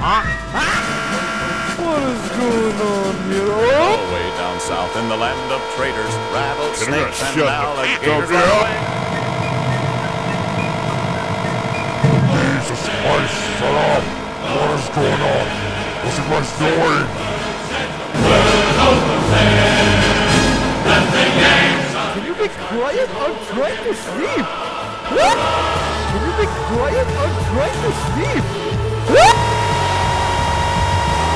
Ah! What is going on here? All Oh, the way down south in the land of traitors, rattlesnakes and alligators. Jesus Christ, shut up! What is going on? What's you guys doing? can you be quiet? I'm trying to sleep. What? Can you be quiet? I'm trying to sleep.